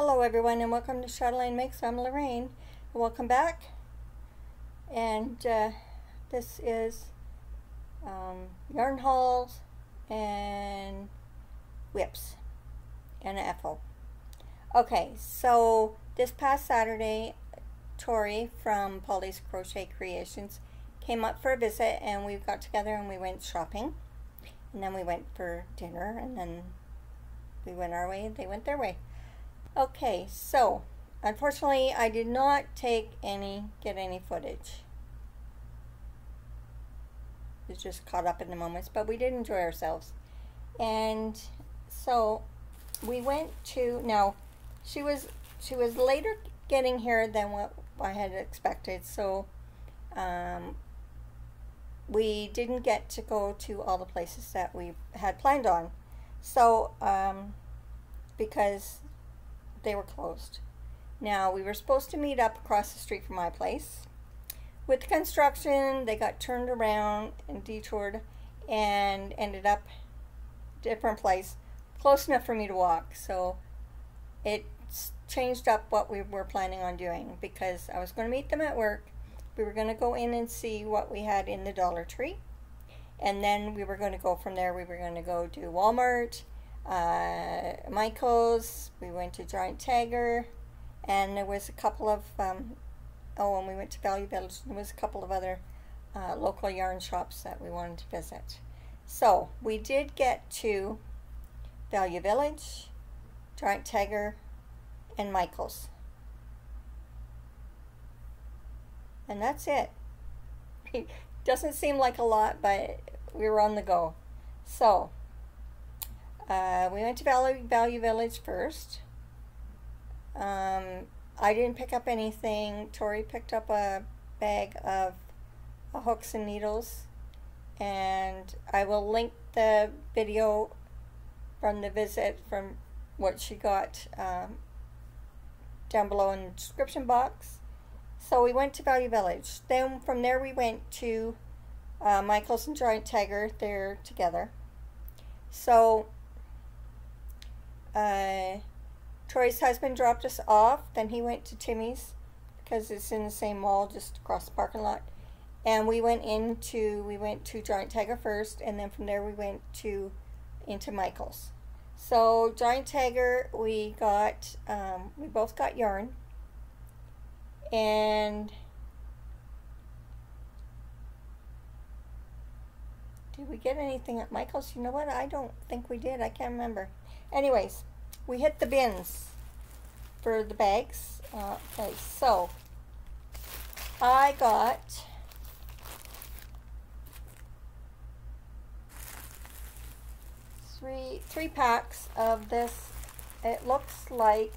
Hello everyone and welcome to Chatelain Makes. I'm Lorraine. Welcome back. And uh, this is um, yarn hauls and WIPs and an FO. Okay, so this past Saturday, Tori from Pauly's Crochet Creations came up for a visit and we got together and we went shopping. And then we went for dinner and then we went our way, and they went their way. Okay, so unfortunately I did not take any, get any footage. It was just caught up in the moments, but we did enjoy ourselves. And so we went to, now she was, she was later getting here than what I had expected. So um, we didn't get to go to all the places that we had planned on. So, um, because they were closed. Now, we were supposed to meet up across the street from my place. With the construction, they got turned around and detoured and ended up different place, close enough for me to walk. So it changed up what we were planning on doing because I was going to meet them at work. We were going to go in and see what we had in the Dollar Tree. And then we were going to go from there. We were going to go to Walmart uh, Michael's, we went to Giant Tiger, and there was a couple of, um, oh, and we went to Value Village, there was a couple of other uh, local yarn shops that we wanted to visit. So, we did get to Value Village, Giant Tiger, and Michael's. And that's it. Doesn't seem like a lot, but we were on the go. So, uh, we went to Value, Value Village first. Um, I didn't pick up anything. Tori picked up a bag of uh, hooks and needles. And I will link the video from the visit from what she got um, down below in the description box. So we went to Value Village. Then from there we went to uh, Michael's and Giant Tiger. They're together. So uh, Tori's husband dropped us off. Then he went to Timmy's because it's in the same mall just across the parking lot. And we went into we went to Giant Tiger first, and then from there we went to into Michael's. So Giant Tiger, we got um, we both got yarn, and did we get anything at Michael's? You know what? I don't think we did. I can't remember. Anyways, we hit the bins for the bags. Uh, okay, so I got three three packs of this. It looks like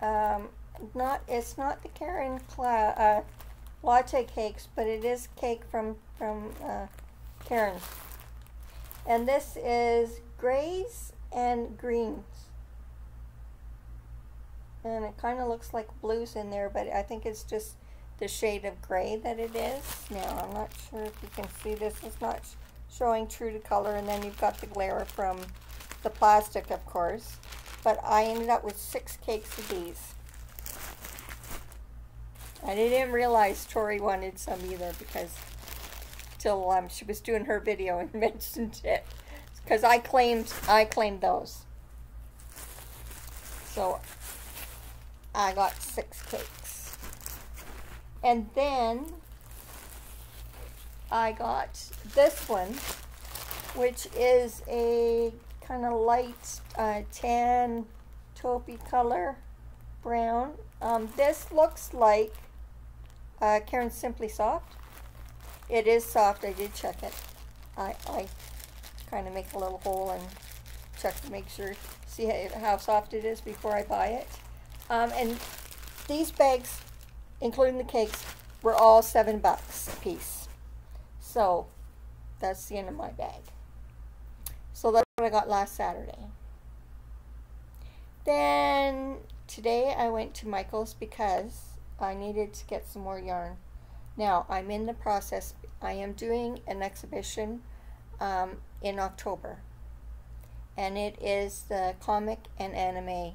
um, not it's not the Caron Cla uh, latte cakes, but it is cake from from uh, Caron's. And this is grays and greens. And it kind of looks like blues in there, but I think it's just the shade of gray that it is. Now, I'm not sure if you can see this. It's not showing true to color. And then you've got the glare from the plastic, of course. But I ended up with six cakes of these. I didn't realize Tori wanted some either because till um, she was doing her video and mentioned it because I claimed I claimed those. So I got six cakes. And then I got this one, which is a kind of light uh, tan taupey color brown. Um, this looks like uh, Caron Simply Soft. It is soft. I did check it. I, I kind of make a little hole and check to make sure, see how soft it is before I buy it. Um, and these bags, including the cakes, were all seven bucks a piece. So that's the end of my bag. So that's what I got last Saturday. Then today I went to Michael's because I needed to get some more yarn. Now, I'm in the process. I am doing an exhibition um, in October. and it is the comic and anime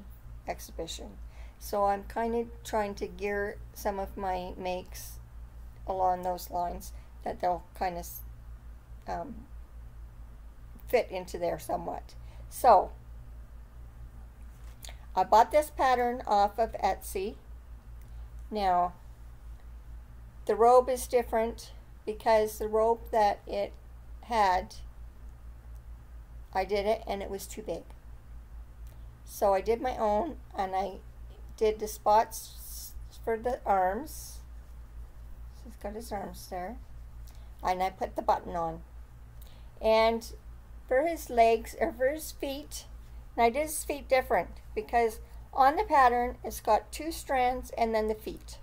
exhibition. So I'm kind of trying to gear some of my makes along those lines that they'll kind of um, fit into there somewhat. So I bought this pattern off of Etsy. Now the robe is different because the robe that it had I did it and it was too big. So I did my own and I did the spots for the arms. So he's got his arms there. And I put the button on. And for his legs or for his feet, and I did his feet different because on the pattern it's got two strands and then the feet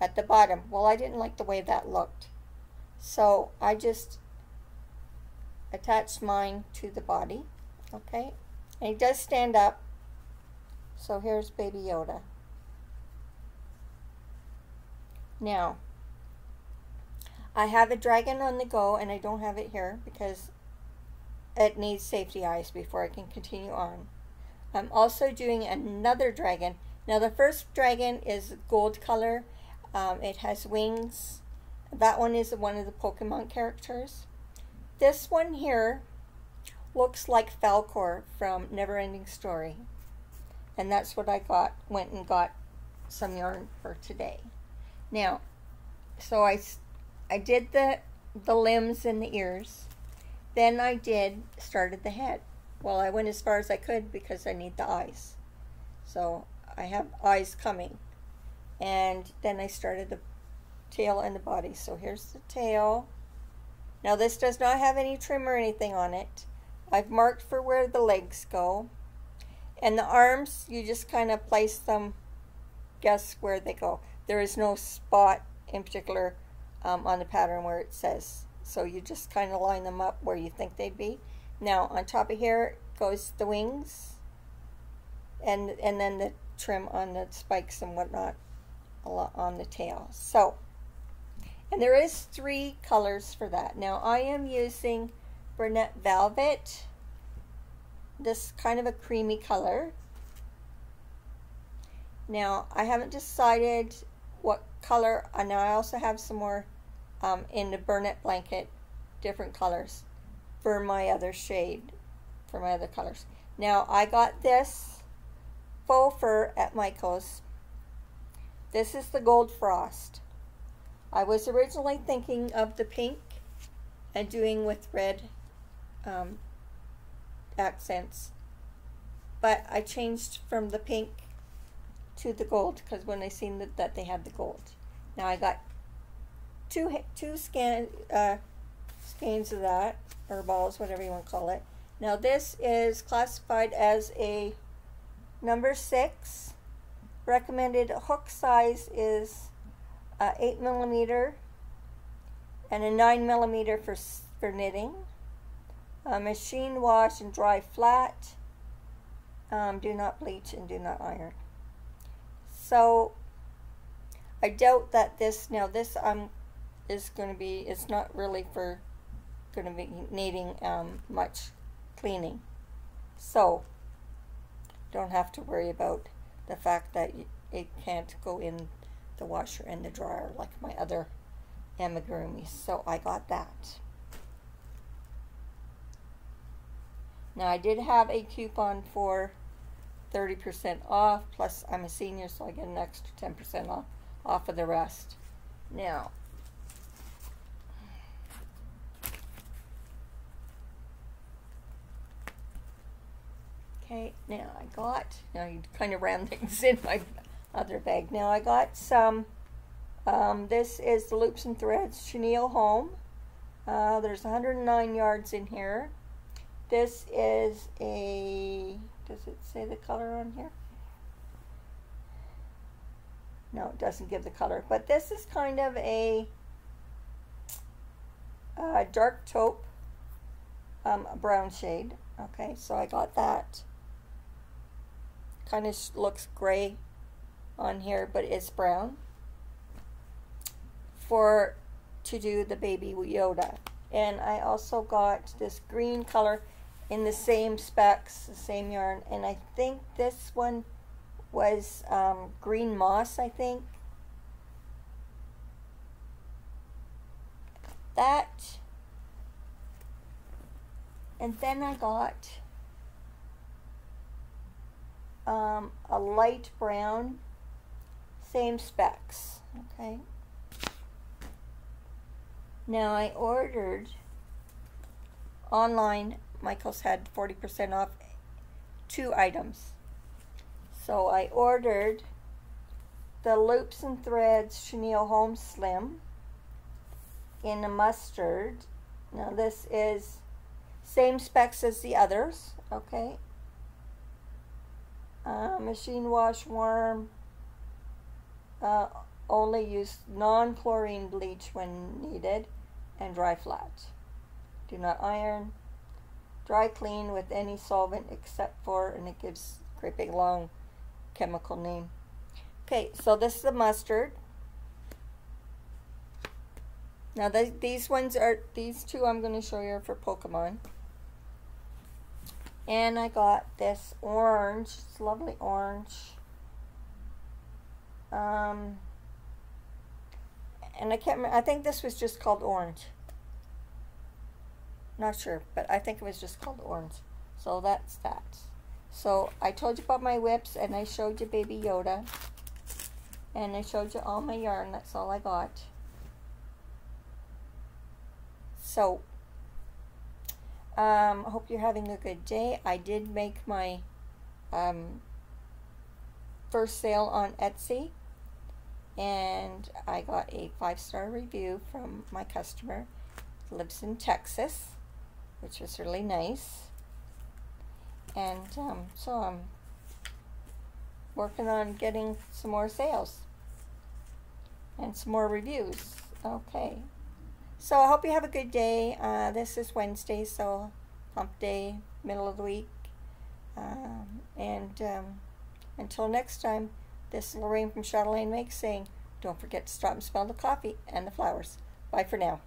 at the bottom. Well, I didn't like the way that looked. So I just attached mine to the body, okay? And he does stand up. So here's Baby Yoda. Now, I have a dragon on the go, and I don't have it here because it needs safety eyes before I can continue on. I'm also doing another dragon. Now, the first dragon is gold color. Um, it has wings. That one is one of the Pokemon characters. This one here looks like Falkor from Neverending Story. And that's what I got, went and got some yarn for today. Now, so I, I did the, the limbs and the ears. Then I did, started the head. Well, I went as far as I could because I need the eyes. So I have eyes coming. And then I started the tail and the body. So here's the tail. Now this does not have any trim or anything on it. I've marked for where the legs go. And the arms, you just kind of place them, guess where they go. There is no spot in particular um, on the pattern where it says. So you just kind of line them up where you think they'd be. Now on top of here goes the wings and, and then the trim on the spikes and whatnot on the tail. So and there is three colors for that. Now I am using Bernat Velvet, this kind of a creamy color. Now I haven't decided what color, and I also have some more um, in the Bernat Blanket, different colors for my other shade, for my other colors. Now I got this faux fur at Michael's. This is the Gold Frost. I was originally thinking of the pink and doing with red um, accents, but I changed from the pink to the gold because when I seen that, that they had the gold. Now I got two two scan uh, skeins of that or balls, whatever you want to call it. Now this is classified as a number six. Recommended hook size is uh, 8 millimeter and a 9 millimeter for, for knitting. Uh, machine wash and dry flat. Um, do not bleach and do not iron. So I doubt that this now this um is going to be it's not really for going to be needing um, much cleaning. So don't have to worry about the fact that it can't go in the washer and the dryer like my other amigurumis. So I got that. Now I did have a coupon for 30% off, plus I'm a senior so I get an extra 10% off, off of the rest. Now, okay, now I got, now you kind of ram things in my other bag. Now I got some, um, this is the Loops and Threads Chenille Home. Uh, there's 109 yards in here. This is a, does it say the color on here? No, it doesn't give the color. But this is kind of a uh, dark taupe um, brown shade. Okay, so I got that. Kind of looks gray on here, but it's brown for to do the baby Yoda. And I also got this green color. in the same specs, the same yarn, and I think this one was um, green moss. I think that, and then I got um, a light brown, same specs. Okay. Now I ordered online. Michael's had 40% off two items. So I ordered the Loops and Threads Chenille Home Slim in a mustard. Now this is same specs as the others, okay? Uh, machine wash warm. Uh, only use non-chlorine bleach when needed and dry flat. Do not iron. Dry clean with any solvent except for, and it gives great big long chemical name. Okay, so this is the mustard. Now the, these ones are, these two I'm going to show you for Pokemon. And I got this orange, it's lovely orange. Um, and I can't remember, I think this was just called orange. Not sure, but I think it was just called orange. So that's that. So I told you about my WIPs, and I showed you Baby Yoda. And I showed you all my yarn. That's all I got. So, um, I hope you're having a good day. I did make my um, first sale on Etsy. And I got a five-star review from my customer. Lives in Texas which was really nice. And um, so I'm working on getting some more sales and some more reviews. Okay. So I hope you have a good day. Uh, this is Wednesday, so hump day, middle of the week. Um, and um, until next time, this is Lorraine from Chatelain Makes saying, don't forget to stop and smell the coffee and the flowers. Bye for now.